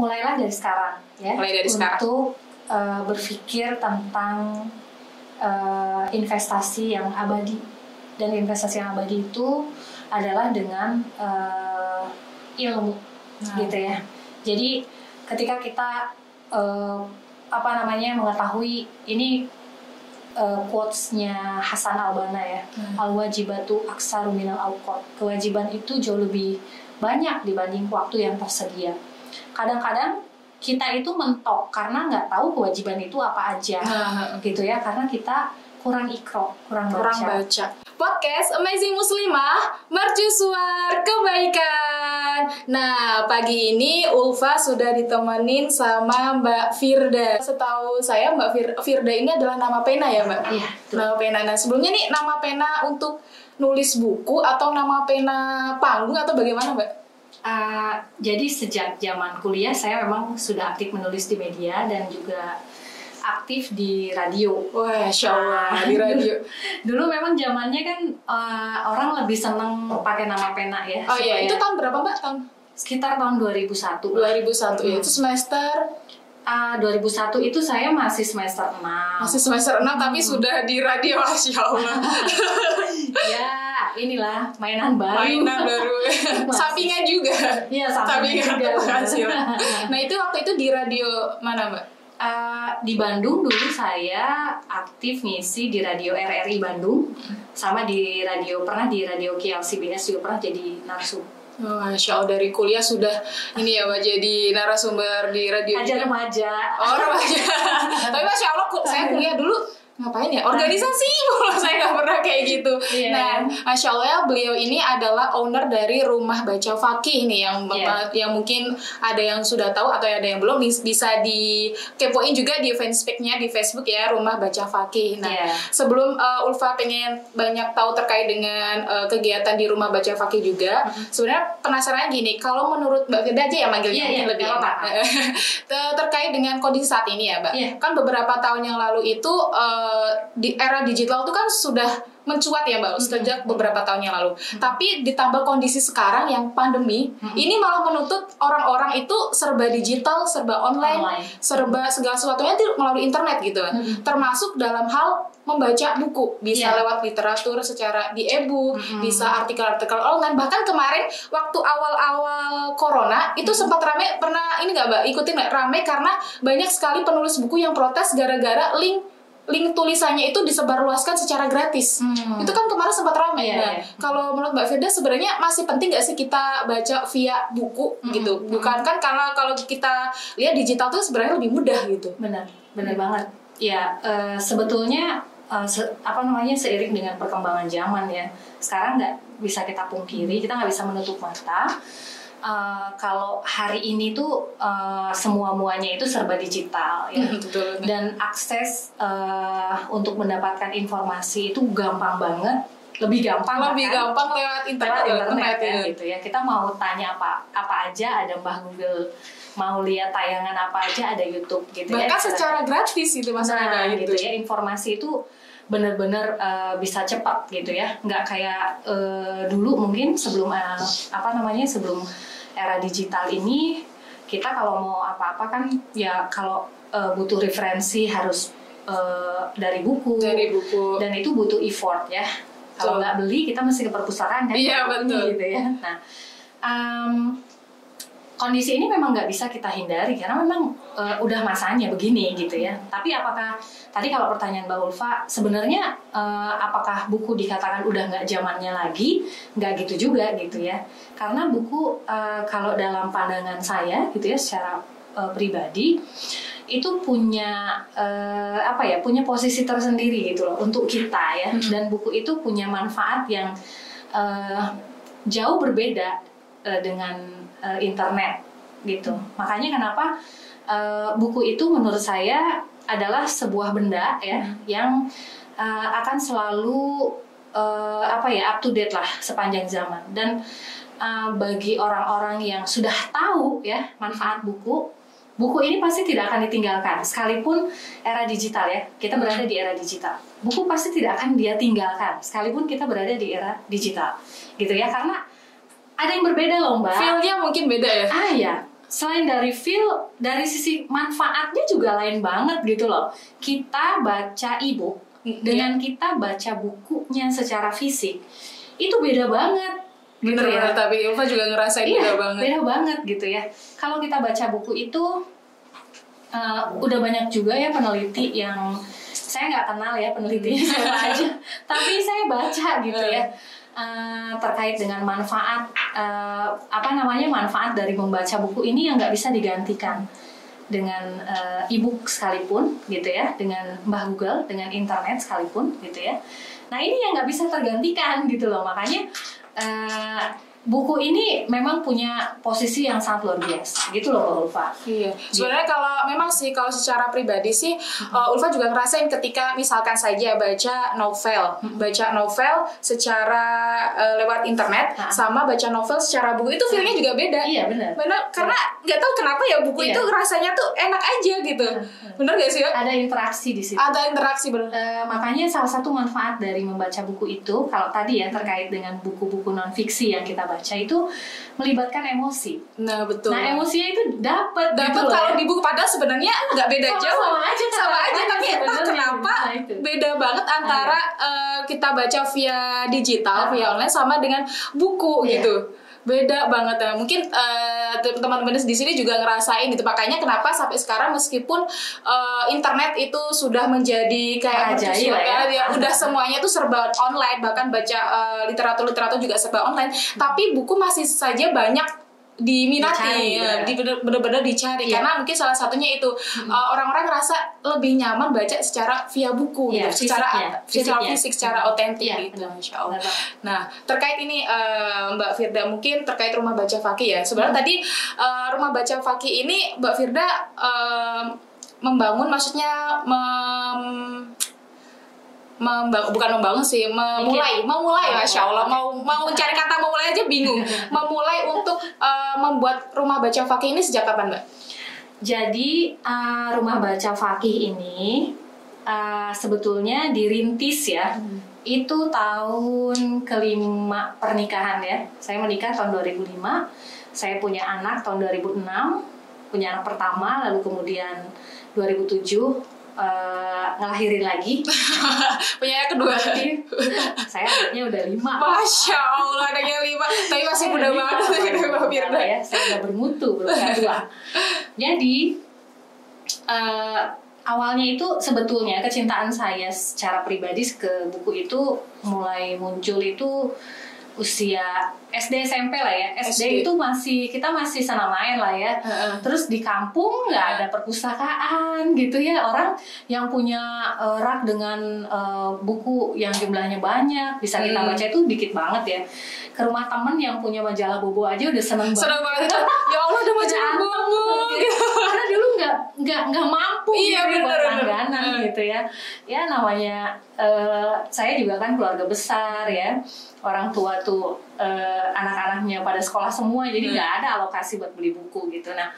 mulailah dari sekarang ya Mulai dari sekarang. untuk uh, berpikir tentang uh, investasi yang abadi dan investasi yang abadi itu adalah dengan uh, ilmu Nah. gitu ya jadi ketika kita uh, apa namanya mengetahui ini uh, quotes-nya Hasan Albana ya Hmm. al wajibatu aksaru minal awqat kewajiban itu jauh lebih banyak dibanding waktu yang tersedia kadang-kadang kita itu mentok karena nggak tahu kewajiban itu apa aja gitu ya karena kita kurang ikro kurang baca, kurang baca. Podcast Amazing Muslimah, mercusuar kebaikan. Nah, pagi ini Ulfa sudah ditemenin sama Mbak Firda. Setahu saya Mbak Fir- Firda ini adalah nama pena ya, Mbak? Iya. Nama pena. Nah, sebelumnya nih nama pena untuk nulis buku atau nama pena panggung atau bagaimana, Mbak? Uh, jadi sejak zaman kuliah saya memang sudah aktif menulis di media dan juga aktif di radio. Wah, Allah, di radio. Dulu memang zamannya kan uh, orang lebih seneng pakai nama pena ya. Oh iya, itu tahun berapa, Mbak? Tahun sekitar tahun 2001. 2001 ya. Itu semester Ah, 2001 itu saya masih semester 6. masih semester 6 tapi sudah di radio Masya Allah. ya, inilah mainan baru. mainan baru sampingan juga Iya, sampingan juga. penghasilan. nah itu waktu itu di radio mana mbak Ah, di Bandung dulu saya aktif ngisi di radio RRI Bandung sama di radio pernah di radio KLCBS juga pernah jadi narsum. oh, Masya Allah dari kuliah sudah ini ya mbak jadi narasumber di radio Aja remaja. oh remaja tapi Masya Allah saya kuliah dulu ngapain ya? Organisasi saya nggak pernah kayak gitu. Iya, nah masya Allah beliau ini adalah owner dari rumah baca fakih nih yang Iya. yang mungkin ada yang sudah tahu atau ada yang belum bis- bisa dikepoin juga di fanspage-nya di Facebook ya rumah baca fakih. Nah Iya. sebelum uh, Ulfa pengen banyak tahu terkait dengan uh, kegiatan di rumah baca fakih juga sebenarnya penasaran gini kalau menurut Mbak Firda aja ya manggilnya mungkin iya, lebih nggak enak. terkait dengan kondisi saat ini ya Mbak. Iya. kan beberapa tahun yang lalu itu uh, di era digital itu kan sudah mencuat ya Mbak sejak beberapa tahun yang lalu. Tapi ditambah kondisi sekarang yang pandemi ini malah menuntut orang-orang itu serba digital serba online, Online. serba segala sesuatunya itu melalui internet gitu. Termasuk dalam hal membaca buku. Bisa Iya. lewat literatur secara di e-book bisa artikel-artikel online. Bahkan kemarin waktu awal-awal corona itu sempat rame. Pernah ini nggak mbak? Ikutin nggak? Rame karena banyak sekali penulis buku yang protes gara-gara link link tulisannya itu disebarluaskan secara gratis Hmm. itu kan kemarin sempat rame Iya, nah iya. kalau menurut mbak Firda sebenarnya masih penting nggak sih kita baca via buku gitu bukan kan karena kalau kita lihat digital tuh sebenarnya lebih mudah gitu Benar, benar banget. Ya, eh, sebetulnya eh, se- apa namanya seiring dengan perkembangan zaman ya. Sekarang nggak bisa kita pungkiri, kita nggak bisa menutup mata. Eh, kalau hari ini tuh eh, semua muanya itu serba digital ya. betul dan akses eh, untuk mendapatkan informasi itu gampang banget lebih gampang lebih kan? gampang lewat internet, lewat internet ya. ya, gitu ya kita mau tanya apa apa aja ada mbah Google mau lihat tayangan apa aja ada YouTube gitu ya bahkan secara gratis itu mas nah, Nada, gitu ya informasi itu benar-benar eh, bisa cepat gitu ya nggak kayak eh, dulu mungkin sebelum eh, apa namanya sebelum era digital ini kita kalau mau apa-apa kan ya kalau eh, butuh referensi harus eh, dari buku. Dari buku. Dan itu butuh effort ya. Kalau nggak beli kita mesti ke perpustakaan kan? Iya, betul. gitu ya. Nah em, kondisi ini memang nggak bisa kita hindari karena memang eh, udah masanya begini gitu ya. Tapi apakah tadi kalau pertanyaan Mbak Ulfa sebenarnya eh, apakah buku dikatakan udah nggak zamannya lagi? Nggak gitu juga gitu ya. Karena buku eh, kalau dalam pandangan saya gitu ya secara eh, pribadi itu punya eh, apa ya punya posisi tersendiri gitu loh untuk kita ya. Dan buku itu punya manfaat yang eh, jauh berbeda dengan eh, internet gitu. Makanya kenapa eh, buku itu menurut saya adalah sebuah benda ya yang eh, akan selalu eh, apa ya up to date lah sepanjang zaman. Dan eh, bagi orang-orang yang sudah tahu ya manfaat buku buku ini pasti tidak akan ditinggalkan. Sekalipun era digital ya kita berada di era digital. Buku pasti tidak akan dia tinggalkan sekalipun kita berada di era digital gitu ya. Karena ada yang berbeda loh mbak. Feelnya mungkin beda ya. Ah ya selain dari feel dari sisi manfaatnya juga lain banget gitu loh. Kita baca Iya. dengan kita baca bukunya secara fisik itu beda banget gitu Bener ya. banget, tapi Ulfa juga ngerasain iya, beda banget. beda banget gitu ya. Kalau kita baca buku itu eh, udah banyak juga ya peneliti yang saya nggak kenal ya penelitinya Hmm. aja tapi saya baca gitu ya eh, terkait dengan manfaat eh, apa namanya manfaat dari membaca buku ini yang nggak bisa digantikan dengan eh, e-book sekalipun gitu ya dengan Mbah Google dengan internet sekalipun gitu ya. Nah ini yang nggak bisa tergantikan gitu loh. Makanya eh, buku ini memang punya posisi yang sangat luar biasa gitu loh Mbak Ulfa Iya, sebenarnya kalau memang sih kalau secara pribadi sih uh, Ulfa juga ngerasain ketika misalkan saja baca novel, baca novel secara uh, lewat internet Ha. sama baca novel secara buku itu feelnya juga beda. iya benar Benar, karena nggak tahu kenapa ya buku Iya. itu rasanya tuh enak aja gitu. Bener gak sih? ya? ada interaksi di situ Ada interaksi bener. Eh, makanya salah satu manfaat dari membaca buku itu kalau tadi ya terkait dengan buku-buku non fiksi yang kita baca itu melibatkan emosi. Nah betul. Nah emosinya itu dapat Dapat gitu kalau ya. di buku padahal sebenarnya nggak beda Sama- jauh. sama aja, sama sama aja tapi entah kenapa Nah, itu. beda banget antara eh, kita baca via digital, Ah. via online sama dengan buku Iya. gitu. Beda banget ya. Mungkin eh, teman-teman di sini juga ngerasain gitu. Makanya kenapa sampai sekarang meskipun eh, internet itu sudah menjadi kayak lah ya. ya, udah semuanya tuh serba online, bahkan baca eh, literatur-literatur juga serba online, tapi buku masih saja banyak diminati Dicari, ya, di bener- bener-bener dicari Iya. karena mungkin salah satunya itu uh, orang-orang ngerasa lebih nyaman baca secara via buku Iya, gitu, secara fisiknya, secara fisiknya. fisik, secara otentik Iya, gitu, benar. Masya Allah. Benar banget. Nah, terkait ini uh, Mbak Firda mungkin terkait rumah baca Fakih ya. Sebenarnya Hmm. tadi uh, rumah baca Fakih ini Mbak Firda um, membangun maksudnya mem, membang- bukan membangun sih memulai memulai Oh, masya Allah mau mau mencari kata memulai aja bingung memulai untuk uh, membuat rumah baca fakih ini sejak kapan mbak? Jadi uh, rumah baca Fakih ini uh, sebetulnya dirintis ya. Itu tahun kelima pernikahan ya. Saya menikah tahun 2005. Saya punya anak tahun 2006. Punya anak pertama lalu kemudian 2007 uh, ngelahirin lagi. Punya yang kedua. Jadi saya anaknya udah lima. Masya Allah adanya lima tapi masih muda banget Mbak Firda. ya saya udah bermutu belum tua jadi eh, awalnya itu sebetulnya kecintaan saya secara pribadi ke buku itu mulai muncul itu usia SD SMP lah ya SD, SD. itu masih kita masih senam main lah ya Heeh. terus di kampung nggak ada perpustakaan gitu ya orang yang punya eh, rak dengan eh, buku yang jumlahnya banyak bisa kita Hmm. baca itu dikit banget ya ke rumah temen yang punya majalah bobo aja udah seneng banget Senang banget. Ya Allah udah Berantem buku. gitu. karena dulu nggak nggak nggak mampu Iya, gitu ya buat bener, bener. langganan Hmm. gitu ya ya namanya eh, saya juga kan keluarga besar ya orang tua tuh eh, anak-anaknya pada sekolah semua jadi Hmm. nggak ada alokasi buat beli buku gitu nah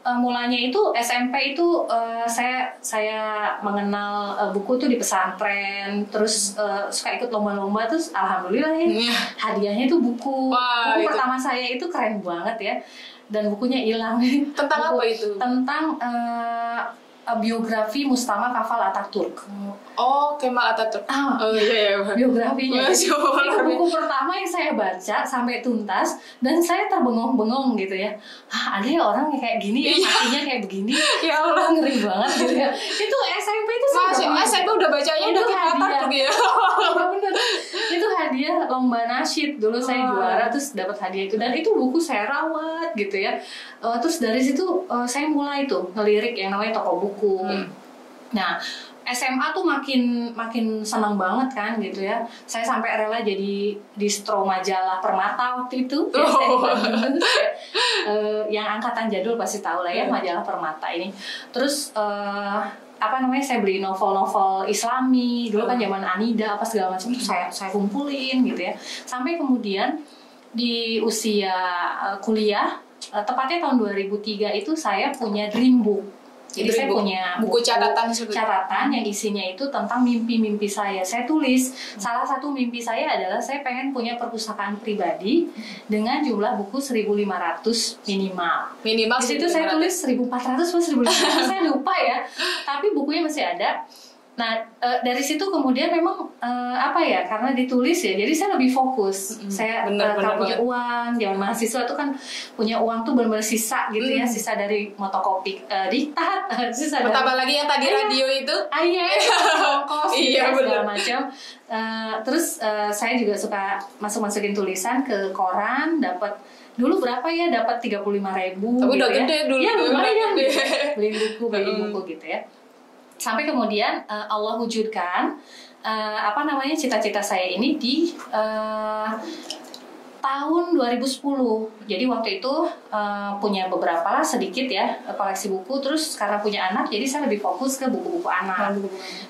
eh, mulanya itu SMP itu eh, saya saya mengenal eh, buku tuh di pesantren terus eh, suka ikut lomba-lomba terus alhamdulillah ya Iya. hadiahnya itu buku Wah, buku itu- pertama saya itu keren banget ya dan bukunya hilang Tentang Buku- apa itu? tentang eh, biografi Mustafa Kafal Ataturk Oh, Kemal Atatürk. ah Oh iya iya. Mbak. biografinya itu buku pertama yang saya baca sampai tuntas dan saya terbengong-bengong gitu ya ah ada ya orang yang kayak gini ya Iya. matinya kayak begini Ya Allah. ngeri banget gitu ya itu SMP itu saya Allah, udah- SMP udah bacanya Itu udah Kemal hadiah. Atatürk ya. Iya, bener. itu hadiah lomba nasyid dulu saya Oh. juara terus dapat hadiah itu dan itu buku saya rawat gitu ya Eh, terus dari situ eh, saya mulai tuh ngelirik yang namanya toko buku Hmm. nah SMA tuh makin makin senang banget kan gitu ya saya sampai rela jadi distro majalah Permata waktu itu ya, saya Oh. Ya, eh, yang angkatan jadul pasti tahu lah ya Hmm. majalah Permata ini terus eh, apa namanya saya beli novel-novel Islami dulu kan Hmm. zaman Anida apa segala macam tuh saya saya kumpulin gitu ya sampai kemudian di usia kuliah tepatnya tahun 2003 itu saya punya dream book Jadi Dari saya buku- punya buku catatan seperti- catatan yang isinya itu tentang mimpi-mimpi saya. Saya tulis salah satu mimpi saya adalah saya pengen punya perpustakaan pribadi dengan jumlah buku 1.500 minimal. minimal Di situ saya 1.500. tulis 1400 atau 1500 saya lupa ya. Tapi bukunya masih ada. Nah, eh, dari situ kemudian memang eh, apa ya? Karena ditulis ya. Jadi saya lebih fokus. Saya bener, eh, bener kalau punya banget. uang, zaman mahasiswa tuh kan punya uang tuh benar-benar sisa gitu ya, Mm. sisa dari motokopi eh, diktat, sisa dari Pertama lagi yang tadi Iya. radio itu Ah, iya, ongkos gitu Iya, ya, segala bener. macam. Eh, terus eh, saya juga suka masuk-masukin tulisan ke koran, dapat dulu berapa ya dapat 35.000 ribu Tapi udah gede dulu ya lumayan beli buku beli buku gitu ya sampai kemudian eh, Allah wujudkan eh, apa namanya cita-cita saya ini di eh, tahun 2010 jadi waktu itu eh, punya beberapa lah sedikit ya koleksi buku terus karena punya anak jadi saya lebih fokus ke buku-buku anak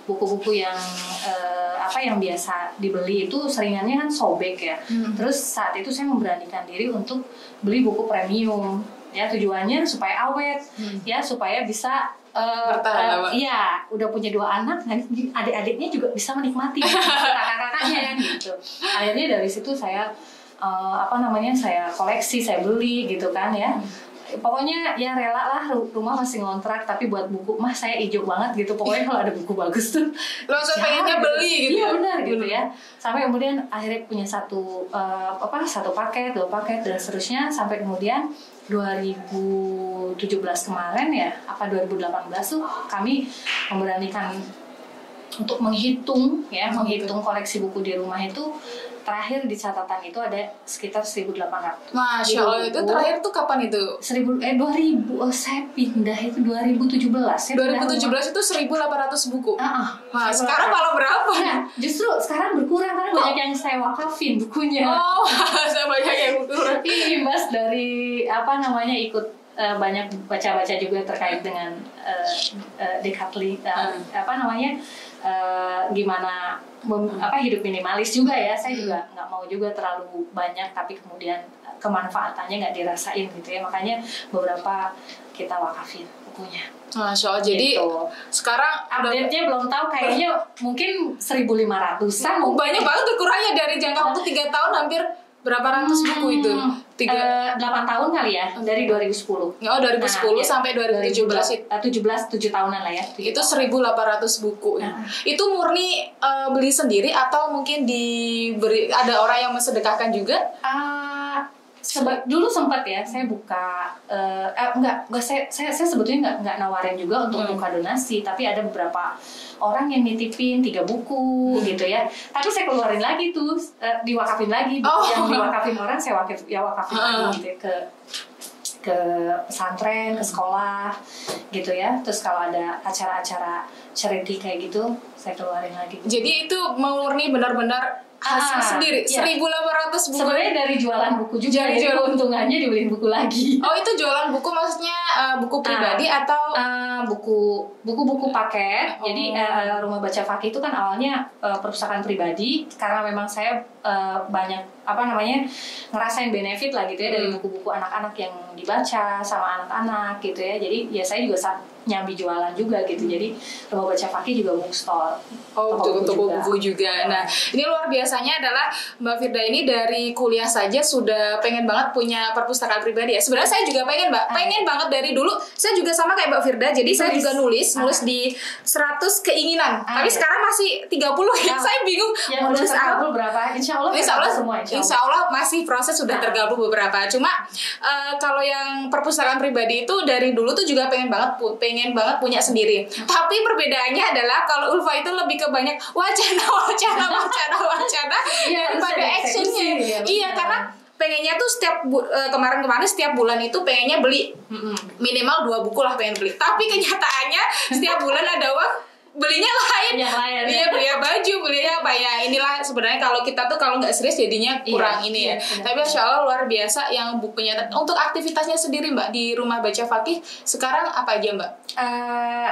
buku-buku yang eh, apa yang biasa dibeli itu seringannya kan sobek ya. Hmm. Terus saat itu saya memberanikan diri untuk beli buku premium. Ya tujuannya supaya awet, Hmm. ya supaya bisa Bertahan eh, lama. Iya, udah punya dua anak, nanti adik-adiknya juga bisa menikmati kakak-kakaknya kan gitu. Akhirnya dari situ saya eh, apa namanya saya koleksi, saya beli gitu kan ya. Pokoknya ya rela lah ru- rumah masih ngontrak tapi buat buku mah saya ijo banget gitu pokoknya kalau ada buku bagus tuh langsung Ya, pengennya beli gitu iya ya. benar gitu ya sampai kemudian akhirnya punya satu eh, apa satu paket dua paket dan seterusnya sampai kemudian 2017 kemarin ya apa 2018 tuh kami memberanikan untuk menghitung ya menghitung koleksi buku di rumah itu terakhir di catatan itu ada sekitar 1.800 Masya Allah itu terakhir tuh kapan itu? 1000 eh 2000 oh, saya pindah itu 2017 saya pindah 2017 rumah. itu 1800 buku. Ah, ah. Wah, sekarang malah berapa? Iya, justru sekarang berkurang karena banyak yang saya wakafin bukunya. Oh, saya banyak yang buku. Ini mas dari apa namanya ikut eh, banyak baca-baca juga terkait dengan uh, Decathlon eh, Hmm. apa namanya eh, gimana mem- apa hidup minimalis juga ya. Saya Hmm. juga nggak mau juga terlalu banyak tapi kemudian kemanfaatannya nggak dirasain gitu ya. Makanya beberapa kita wakafin bukunya. Masya Allah, jadi Gitu. sekarang udah Update-nya belum tahu kayaknya mungkin 1500-an Oh, banyak banget berkurangnya dari jangka waktu 3 tahun hampir berapa ratus buku itu? Tiga, Eh, 8 tahun kali ya dari 2010. oh 2010 Nah, iya. sampai 2017 itu. Eh, 17 7 tahunan lah ya. Itu 1800 buku. Nah. Itu murni eh, beli sendiri atau mungkin diberi ada orang yang mensedekahkan juga? Ah, seba- dulu sempat ya saya buka eh eh, enggak, enggak saya, saya saya sebetulnya enggak enggak nawarin juga untuk Hmm. buka donasi tapi ada beberapa orang yang nitipin tiga buku Hmm. gitu ya tapi saya keluarin lagi tuh eh, diwakafin lagi Oh. yang diwakafin orang saya wakif ya wakafin Hmm. lagi gitu ya, ke ke pesantren ke sekolah gitu ya terus kalau ada acara-acara charity kayak gitu saya keluarin lagi Jadi itu murni benar-benar hasil Ah, sendiri. iya. 1800 buku. sebenarnya dari jualan buku juga Dari jadi jualan- keuntungannya dibeliin buku lagi Oh, itu jualan buku maksudnya eh, buku pribadi atau Eh, buku buku-buku paket. Oh. Jadi eh, rumah baca Fakih itu kan awalnya eh, perpustakaan pribadi karena memang saya eh, banyak apa namanya ngerasain benefit lah gitu ya dari Hmm. buku-buku anak-anak yang dibaca sama anak-anak gitu ya. Jadi ya saya juga sa- nyambi jualan juga gitu. Jadi rumah baca Fakih juga bookstore. Oh, Toko untuk buku toko buku juga. Nah, ini luar biasanya adalah Mbak Firda ini dari kuliah saja sudah pengen banget punya perpustakaan pribadi ya. Sebenarnya saya juga pengen, Mbak. Ah. Pengen banget dari dulu. Saya juga sama kayak Mbak Firda. Jadi saya Tulis. juga nulis, Ah. nulis di 100 keinginan. Ah, Tapi iya. sekarang masih 30 ya. Ah. saya bingung udah nulis apa. berapa? Insya Allah Insya Allah, semua. Insya insya Allah. Masih proses sudah Nah. tergabung beberapa. Cuma eh, kalau yang perpustakaan pribadi itu dari dulu tuh juga pengen banget pengen banget punya sendiri. Hmm. Tapi perbedaannya adalah kalau Ulfa itu lebih ke banyak wacana wacana wacana wacana Iya, daripada actionnya. ya, Iya karena pengennya tuh setiap bu- eh, kemarin-kemarin setiap bulan itu pengennya beli Mm-mm. minimal dua buku lah pengen beli. Tapi kenyataannya setiap bulan ada uang belinya lain. Yang lain, ya. Iya beli baju beli apa. Ya inilah sebenarnya kalau kita tuh kalau nggak serius jadinya Iya, kurang ini ya. iya, tapi masya Allah luar biasa yang bukunya. Untuk aktivitasnya sendiri mbak di rumah baca fakih sekarang apa aja mbak? Eh,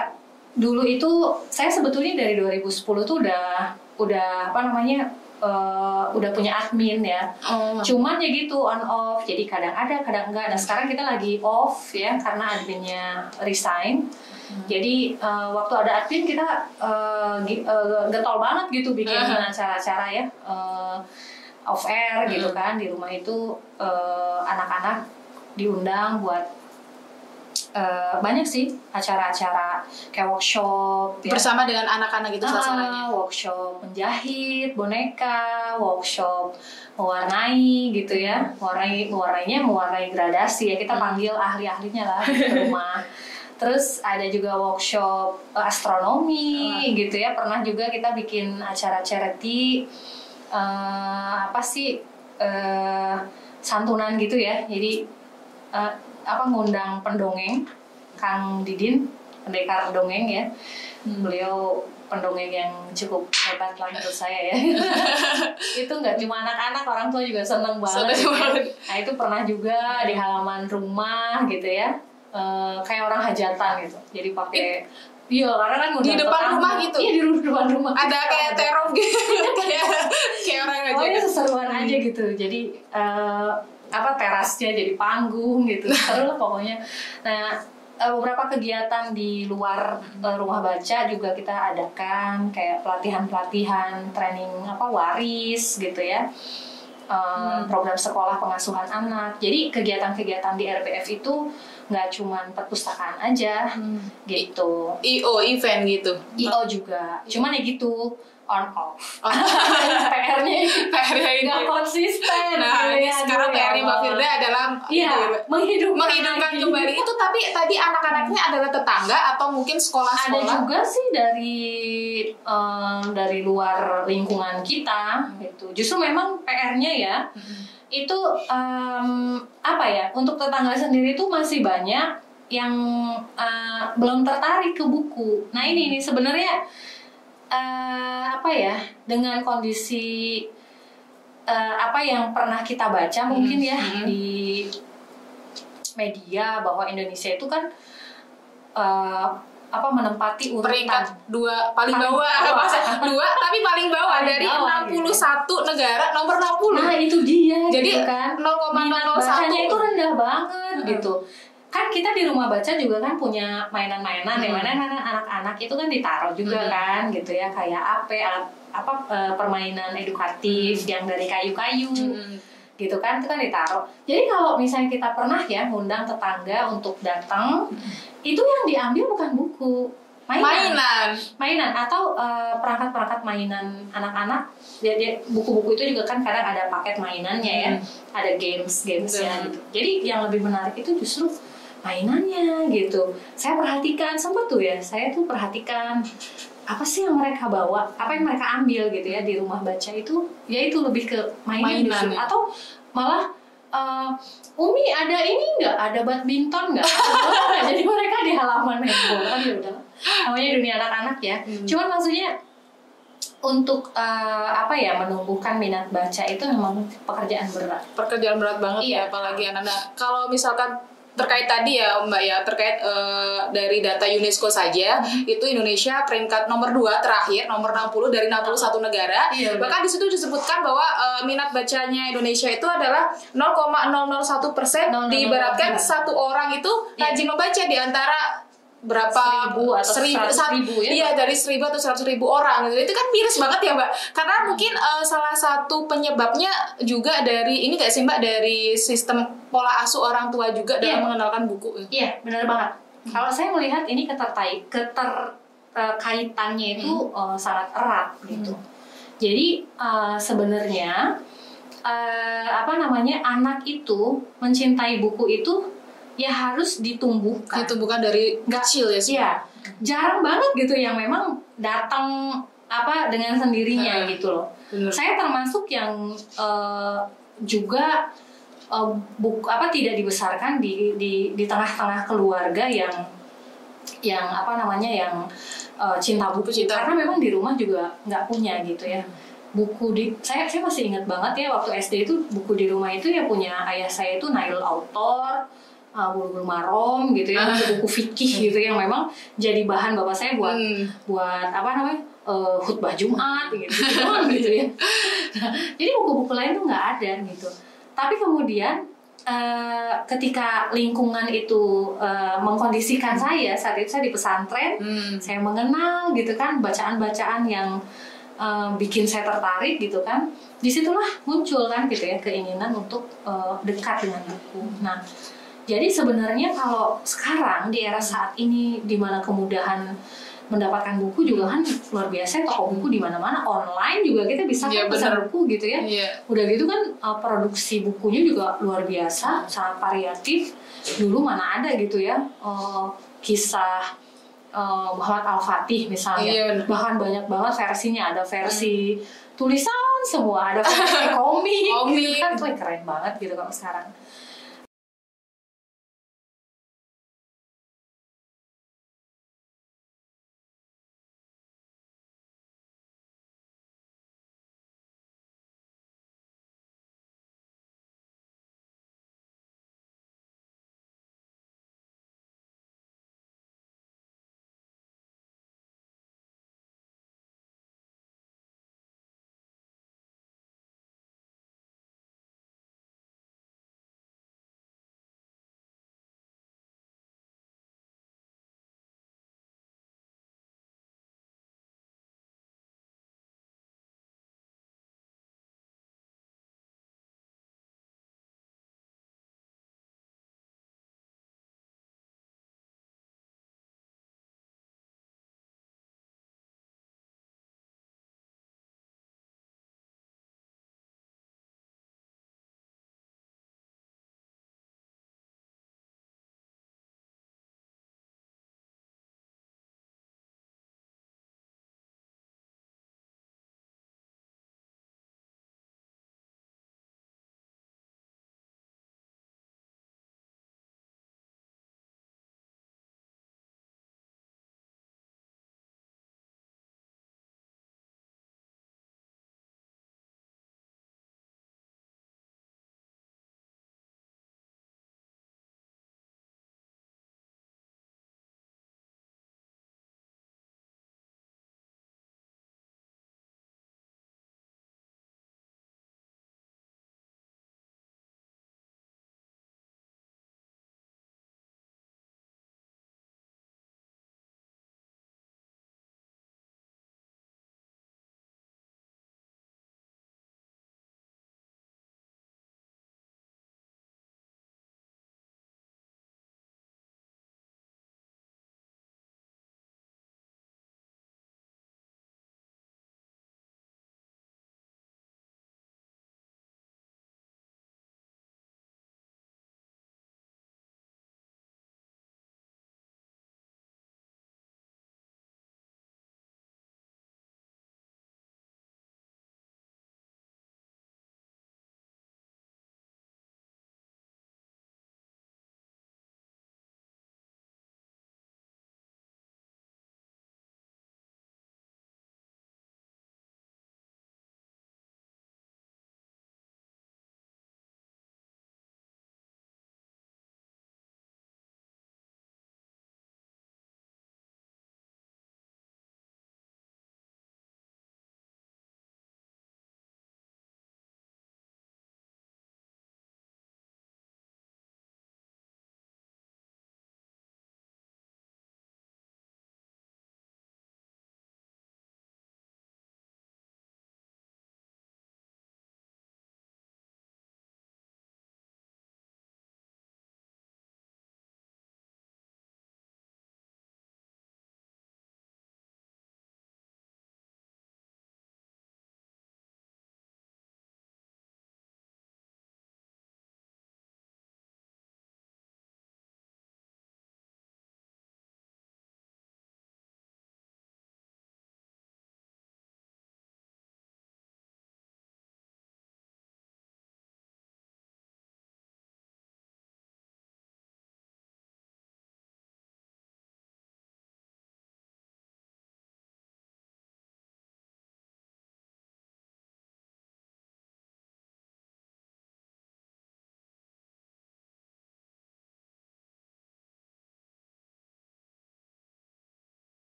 dulu itu saya sebetulnya dari 2010 tuh udah udah apa namanya uh, udah punya admin ya. Oh. Cuman ya gitu on off. Jadi kadang ada, kadang enggak. Nah sekarang kita lagi off ya karena adminnya resign. Jadi uh, waktu ada admin kita uh, uh, getol banget gitu bikin Aha. acara-acara ya uh, off air gitu kan di rumah itu uh, anak-anak diundang buat uh, banyak sih acara-acara kayak workshop ya. Bersama dengan anak-anak itu Ah, sasarannya. workshop menjahit boneka, workshop mewarnai gitu ya, mewarnai mewarnainya mewarnai gradasi ya kita panggil ahli-ahlinya lah ke rumah. Terus ada juga workshop eh, astronomi gitu ya, pernah juga kita bikin acara charity eh, apa sih eh, santunan gitu ya, jadi eh, apa ngundang pendongeng Kang Didin pendekar dongeng ya beliau pendongeng yang cukup hebat lah menurut saya ya itu nggak cuma anak-anak orang tua juga seneng banget Seneng gitu ya. nah itu pernah juga di halaman rumah gitu ya Eh, kayak orang hajatan gitu jadi pakai iya karena kan ngundang Di depan tetangga. rumah gitu? iya di depan rumah Ada kayak teror gitu. kayak kayak orang aja. Pokoknya seseruan aja gitu. Jadi eh, apa terasnya jadi panggung gitu. Seru lah pokoknya. Nah, eh, beberapa kegiatan di luar eh, rumah baca juga kita adakan kayak pelatihan-pelatihan, training apa waris gitu ya. Eh, program sekolah pengasuhan anak. Jadi kegiatan-kegiatan di RPF itu nggak cuman perpustakaan aja gitu. IO event gitu. IO juga. Cuman ya gitu on off. PR-nya PR-nya ini. nggak konsisten. Nah, Gitu ini ya, sekarang ya PR-nya Mbak. Firda adalah Iya, itu, menghidupkan, menghidupkan kembali itu tapi tadi anak-anaknya adalah tetangga atau mungkin Ada sekolah-sekolah juga sih dari eh, dari luar lingkungan kita gitu. Justru memang PR-nya ya itu em, apa ya untuk tetangga sendiri itu masih banyak yang eh, belum tertarik ke buku. Nah ini nih sebenarnya eh, apa ya dengan kondisi eh, apa yang pernah kita baca mungkin ya Hmm. di media bahwa Indonesia itu kan eh, apa menempati urutan peringkat dua paling, Paling bawah, bawah. Masa dua tapi paling bawah Paling dari bawah, 61 negara nomor 60 Nah itu dia Jadi, gitu kan 0,001. Minat bacanya itu rendah banget Hmm. gitu Kan kita di rumah baca juga kan punya mainan-mainan Hmm. ya Mainan anak-anak itu kan ditaruh juga Hmm. kan gitu ya. Kayak apa alat apa eh, permainan edukatif yang dari kayu-kayu Hmm. gitu kan itu kan ditaruh. Jadi kalau misalnya kita pernah ya ngundang tetangga untuk datang itu yang diambil bukan buku mainan. Mainan. Mainan atau eh, perangkat-perangkat mainan anak-anak. Ya dia buku-buku itu juga kan kadang ada paket mainannya ya. Ada games gamesnya Hmm. gitu. Jadi yang lebih menarik itu justru mainannya gitu. Saya perhatikan sempat tuh ya saya tuh perhatikan apa sih yang mereka bawa apa yang mereka ambil gitu ya di rumah baca itu ya itu lebih ke mainan, Mainan, ya. atau malah eh, Umi ada ini nggak? Ada badminton nggak? Jadi mereka di halaman bola kan ya udah. Namanya dunia anak-anak ya. Hmm. cuman maksudnya untuk eh, apa ya menumbuhkan minat baca itu memang pekerjaan berat. Pekerjaan berat banget Iya. ya apalagi anak-anak. Kalau misalkan terkait tadi ya Mbak ya terkait eh, dari data UNESCO saja Hmm. itu Indonesia peringkat nomor 2 terakhir nomor 60 dari 61 negara Iya, bahkan di situ disebutkan bahwa eh, minat bacanya Indonesia itu adalah 0,001 persen 0,001. diibaratkan satu orang itu Iya. rajin membaca di antara berapa Seribu atau seratus sat- ribu ya, iya dari seribu atau seratus ribu orang gitu. itu kan miris banget ya mbak. Karena mungkin eh, salah satu penyebabnya juga dari ini kayak sih mbak? Dari sistem pola asuh orang tua juga dalam mengenalkan buku Iya, benar banget. Kalau saya melihat ini ketertai keterkaitannya itu eh, sangat erat gitu. Jadi eh, sebenarnya eh, apa namanya anak itu mencintai buku itu ya harus ditumbuhkan. itu bukan dari Nggak- kecil ya sih Iya, jarang banget gitu yang memang datang apa dengan sendirinya Hmm. gitu loh. Bener. Saya termasuk yang eh, juga eh, buk apa tidak dibesarkan di di di tengah-tengah keluarga yang yang apa namanya yang eh, cinta buku Cinta. karena memang di rumah juga nggak punya gitu ya buku di saya saya masih ingat banget ya waktu SD itu buku di rumah itu ya punya ayah saya itu Nail Autor uh, bulu marom gitu ya buku-buku fikih gitu yang memang jadi bahan bapak saya buat Hmm. buat apa namanya uh, khutbah Jumat gitu, doang gitu ya. Jadi buku-buku lain tuh nggak ada gitu. Tapi kemudian uh, ketika lingkungan itu uh, mengkondisikan saya saat itu saya di pesantren, Hmm. saya mengenal gitu kan bacaan-bacaan yang uh, bikin saya tertarik gitu kan. Di situlah muncul kan gitu ya keinginan untuk uh, dekat dengan buku. Nah jadi sebenarnya kalau sekarang di era saat ini di mana kemudahan mendapatkan buku juga kan luar biasa toko buku di mana-mana online juga kita bisa kan pesan buku gitu ya. Iya. Udah gitu kan uh, produksi bukunya juga luar biasa, sangat variatif. Dulu mana ada gitu ya uh, kisah uh, Muhammad Al-Fatih misalnya. Benar. Bahkan banyak banget versinya, ada versi tulisan semua, ada versi komik. Komik. gitu kan Wah, keren banget gitu kalau sekarang.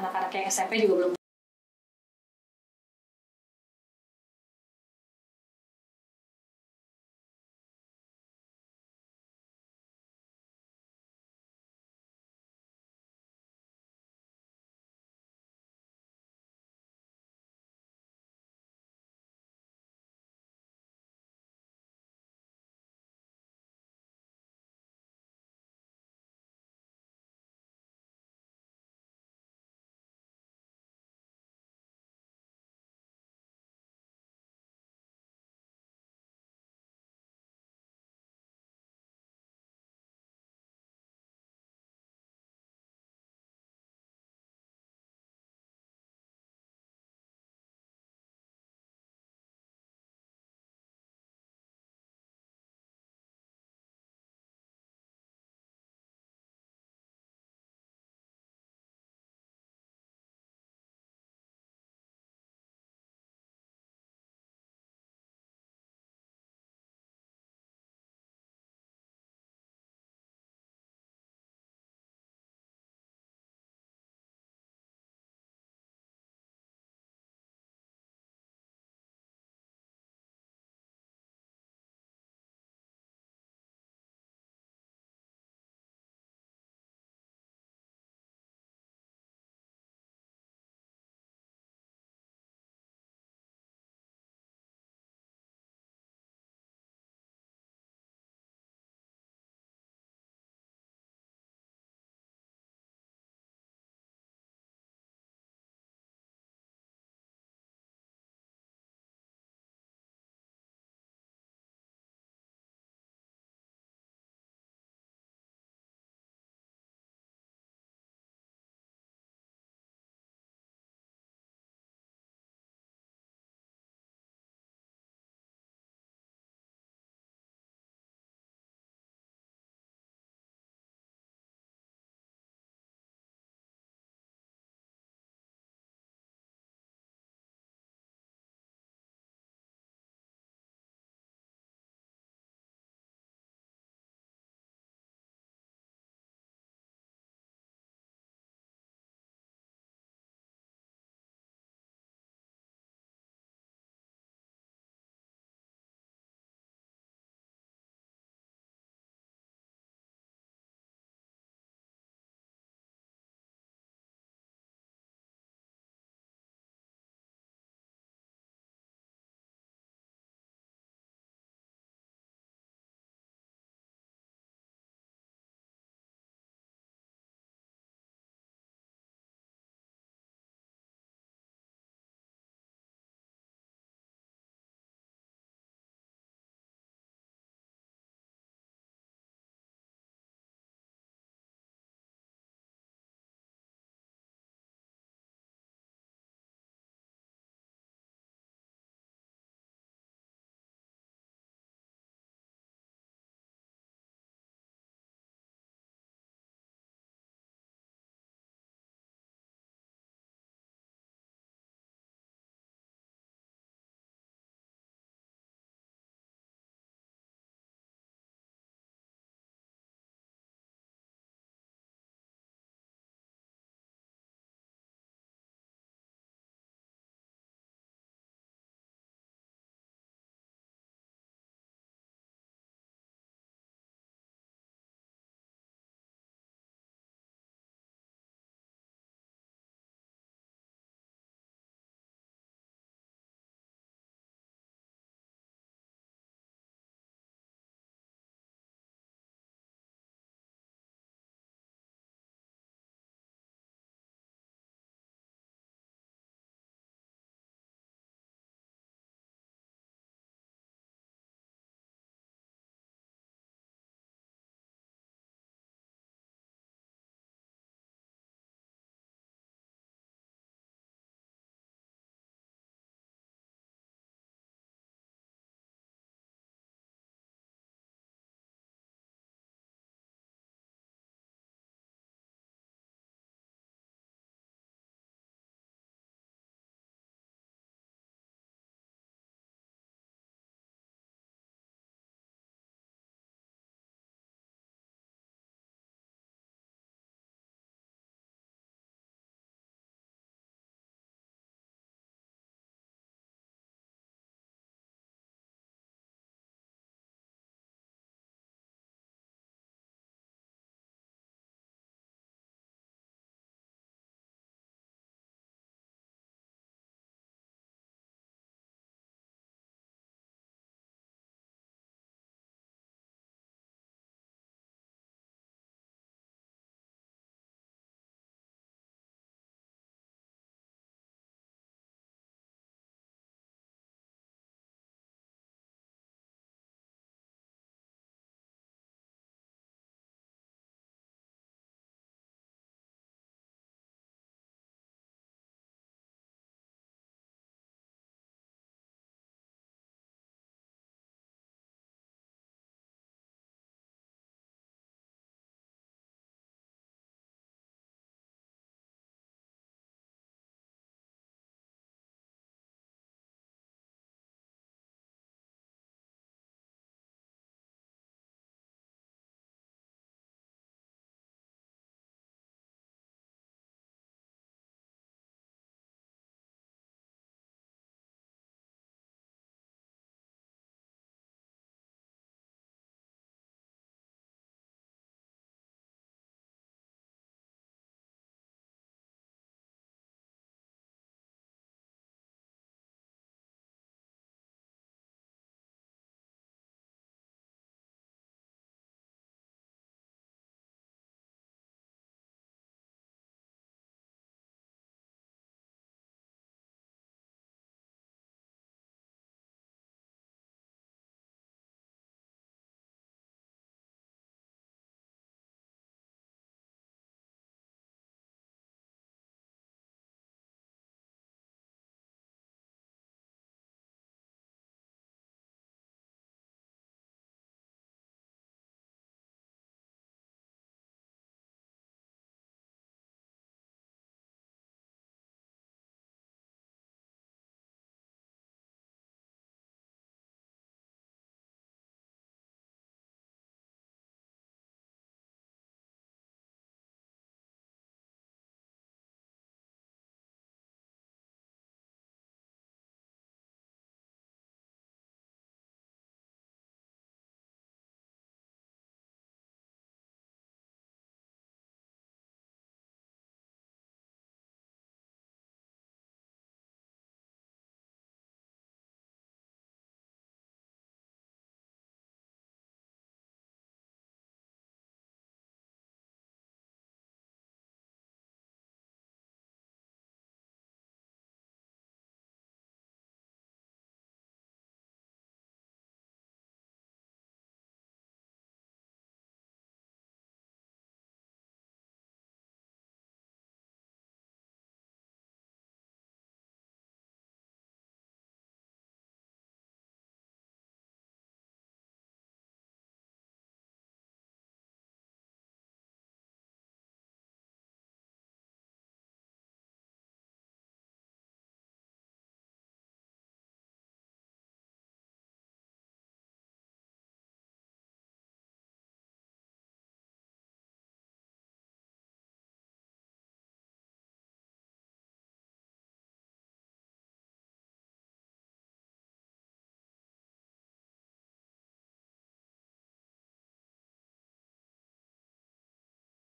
Anak-anak yang SMP juga belum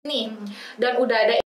nih dan udah ada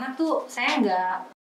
anak tuh saya nggak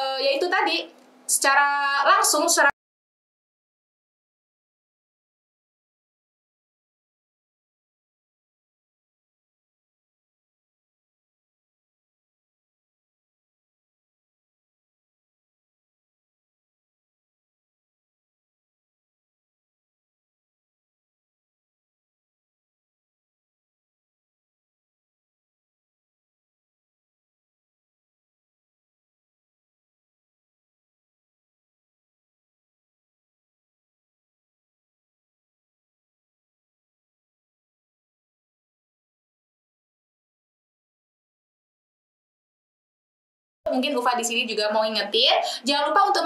uh, yaitu tadi. Secara langsung secara mungkin Ufa di sini juga mau ingetin. Jangan lupa untuk